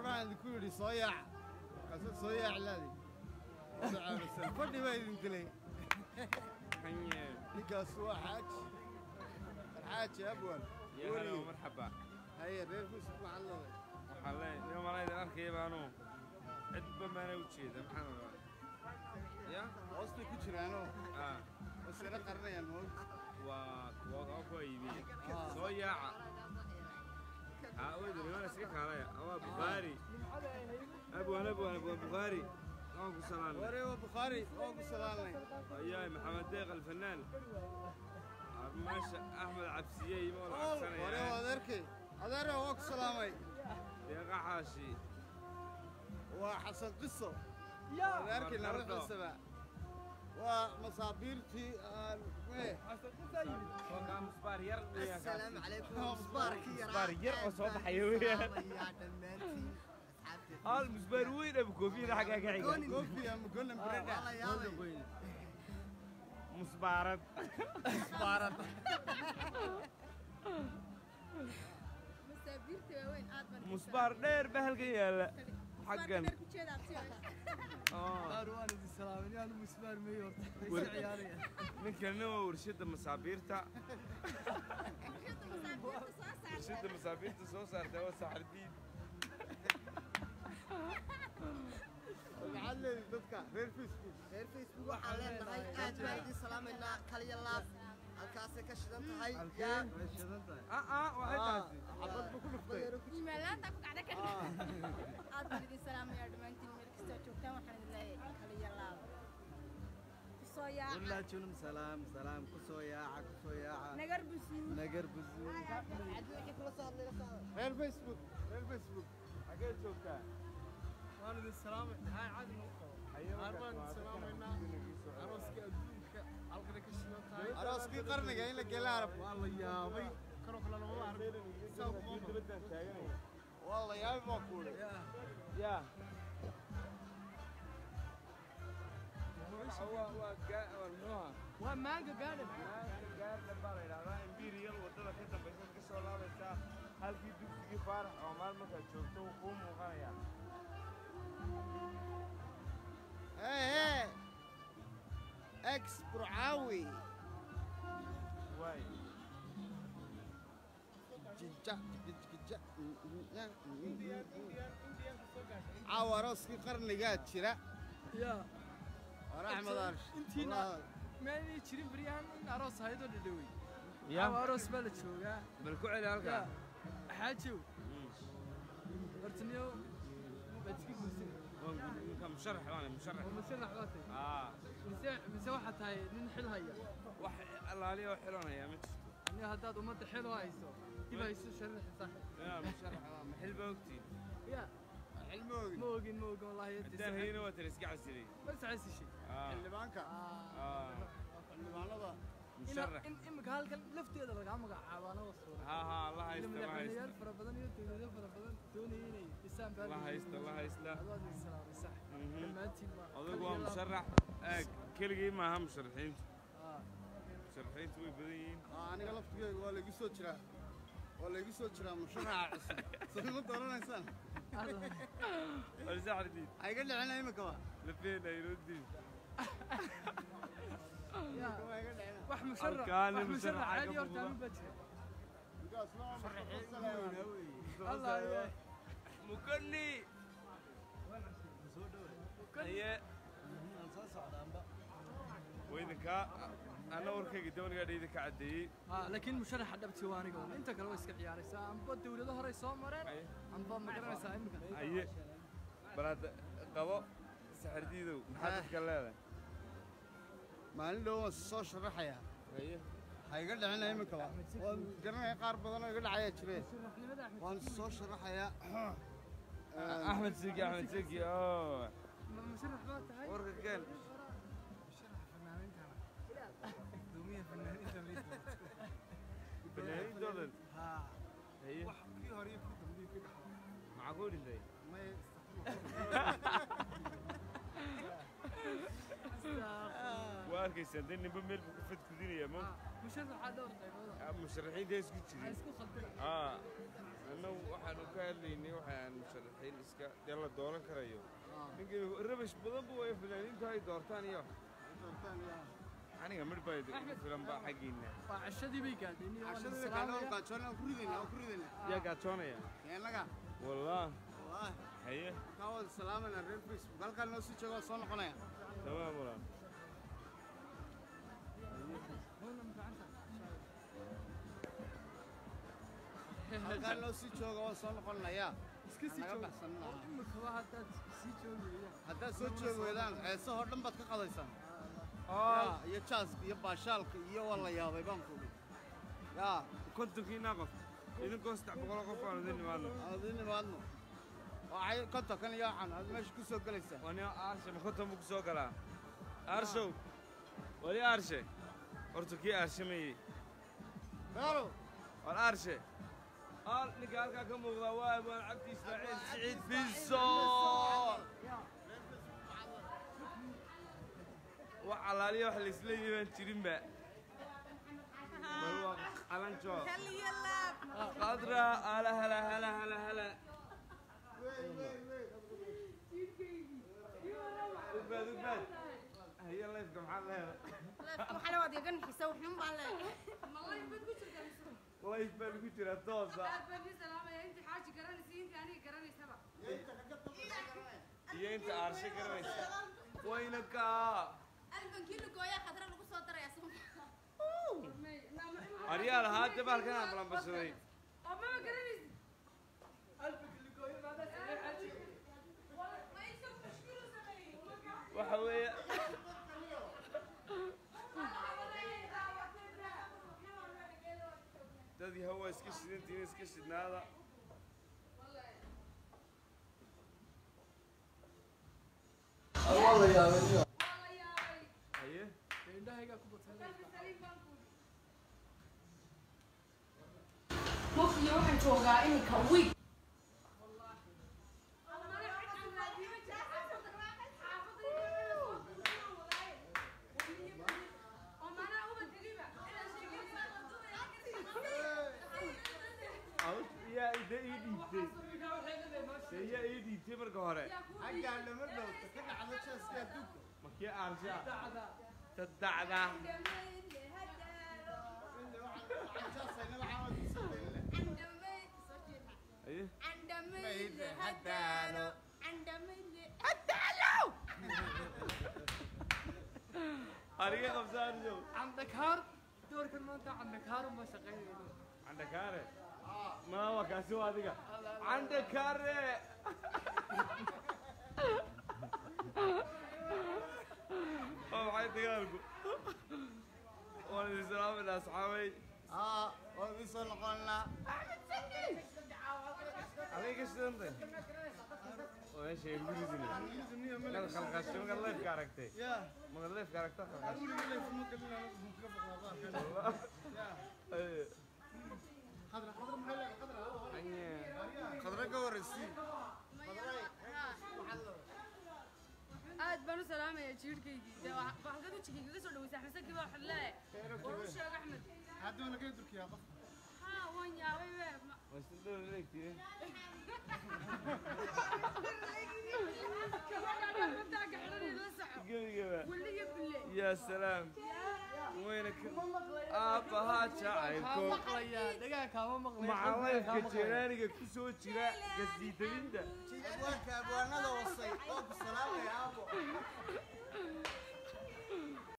عمرها عند كل صيع قصد صيع لادي فني ما يدين كلي نيكا سوا حاج الحاج أبول يا هلا ومرحبا هيا بير فوس محلل محلل يوم رايد أركي بانو عدبا ما أنا وتشيد محمد يا أصلي كتشرانو آه بس أنا قرني الموت وكوضع كويبي آه. صياعة عاود لماذا أنا أبو أنا أبو بخاري أبو سلام أبو بخاري أبو سلام أياي محمد ديق الفنان أحمد عبسية يمول عبساني وري وذركي هو أبو قصة يا ذركي لما قصة بقى ومصابيرتي مصبار آه، ير السلام عليكم مصبار كير مصبار ير وصوب حيوية اه المصبار وين ابو كوفي حق قاعد كوفي ام قلنا بريدا والله يا مصبارد مصبارد مصابيرتي وين آه، مصبار دير بهلقه يلا حقا اه انا والدي السلام انا مسبار ميور ليس عيالي ninka nimo warshada masaabiirta warshada masaabiirta soo saarta waa saxardiid macallin dadka reer facebook reer facebook waxaa leenahay aad baa idin salaameynaa kaliya laaf halkaasay ka shidan tahay yaa way shidan tahay ah ah waxay taasi xabad buu ku dhuftay iimaalaanta ku kacda kan aad baan idin salaamayaa dhammaantiin meel kastoo joogtaan waxaan idin leeyahay kala yalaaba kusoo yaaca walaa junum salaam salaam kusoo yaaca kusoo yaaca nagar busuun nagar busuun reer facebook reer facebook xagee joogtaa waan idin salaamay haay cadin u qabo armaan salaamaynaa arooska adduun aroos kii qarniga in la gela arab waa la yaabay kanoo kale lama arag waa la yaabay baa kuule ya waa maanga gaadhan maanga gaadhan baa la yidhahdaa imperial waddada ka dambaysa kasoo laabaysaa halkii dugsigii faarax oo maal markaad joogto wuu kuu muuqanayaa ايه اكس برو Vai. caawa arooskii qarnigaa jira war axmed arsh meel jirin baryahan in aroos ahaydoo dhadhawey caawa aroos baa la joogaa bal ku celi halkaa xaajow bartiniyo baa tiga guursan مشرح وانا مشرح مشرح راسي اه مسي واحد هاي نين حل هيا وح الله لي وحلون هيا مت اني يعني هداد ومد حل هايسو كيف هايسو شرح صح يا مشرح آه، محل بوقتي يا محل موقن موقن موقن والله يدي انت هنا وترس قاعد سري بس عايز شيء حلبانك اه حلبان هذا آه. مشرح امك هالكل لفتيدا لقى عمك عابانا وصونا ها ها الله يستا الله يستا مدحنيال فرا بدن يوتيوبيال فرا بدن دونييني اسام بالي الله يستا الله يستا الله يسلام صح انت ما ادق waa مشرح اك كلغي ما هم مشرحين آه. مشرحين way badan yihiin aniga laftigeyga waa lagu soo آه، jiraa waa lagu soo jiraa musharaxa انت soo ma dooranaysaan الله يسعدك. أيقل لي أنا إمك ما. لفين أيرودين. واحد مسرع واحد مسرع عادي يرجع من مكني مكني وإذا أنا وركي قدامنا قاعد إذا آه لكن مشرح حدا بتسواني قوم أنت كلو اسك يا سا ام بدي ولا ظهر مرين ام عم ضم سا ام اي براد قبو سحر ديدو محدد له آه. maalinloo waan soo sharaxayaa hayga dhicina iminka waan garanaya qaar badanoo iga dhacayaa jireen waan soo sharaxayaa axmed sigi axmed sigi warka keen فنانين دولن ها هي وحكي هريب كنت بدي كده معقول اللي ما يستحمل ma arkaysaa de ninba meel buu ku fadgudinaya ma musharaxiinta isku jirin annagu waxaanu ka hadlaynay waxaan musharaxiin iska dee la dooran karayo ninkii rabash badan bu ay filaan inta ay doortaan iyo aniga midh baa filan baa xaggiina cashadii bay gaadhayyaa gaajoonaya والله والله هي كاول سلامنا ريل فيسبوك هل كان نوسي جوا صنعنا تمام والله halkaan loo sii jooga waa soo noqonayaa haddaad soo joogi weydaan ceesahoo dhan baad ka qadaysaan iyo jaasb iyo baashaalka iyo waa la yaabay baan kuugi yaa kontonkiinaa qof idinkoo saddex boqoloo qof aan idin nimaadno idin nimaadno konton kan iyo waxaan aad meesha ku soo galaysaa wani aarshe ma konton buu ku soo galaa aarshow wali aarshe horta kii aarshe mayey war aarshe قال نلقى هكا كمغرى واي وانا عبد اسماعيل سعيد بيسون وعلى لي واحد السليم ما تشرين بقى على نشوف خلي يلا قدرة هلا هلا هلا هلا هلا وي وي وي وباد وباد هي الله يفقع معاه الله يفقع حلاوة يقنحي سوحي ما الله ما الله يبقى كوشر وايش بالقلت له توزع بالني سلامة يا انت حاج قرانسي انت انا قراني سبع يا انت حقت يا انت وينك البن كيلو قويا خضرا لو سو دريا سوم اريال هاد بالكنا بلان بسوي ما قراني Ih, Raul, esqueci, não Vallahi ya veriyor. Hayır. Benim de هي ايدي تمر قهره هاي قال له مر لو تقع على تشس يا دوك ما كي ارجع تدعدع تدعدع عندما عندما هدالو عندك هارد دورك المنطقة عندك هارد ما عندك هارد ما هو كاسي وادقة عندك كاري ومحي ديالكو وانا سلام من اصحابي اه وبيصل قلنا عليك ايش تنطي؟ وين شيء انجليزي لا الخلقه شو قال لي كاركتي يا ما قال لي كاركتي قال لي في والله خضراء خضراء محلى خضراء خضراء قورسي خضراء aad baan u salaamaya jiirhkaygii de waxaad wajiga igaga soo dhawaysaa xasankiiba waxa leeyahay war u sheeg axmed hadduu laga durkiyaa qof haa waan yaabay be weliya bille yaa salaam aabbahaa jacaylko macalayka jiraaniga ku soo jira gasiidabinta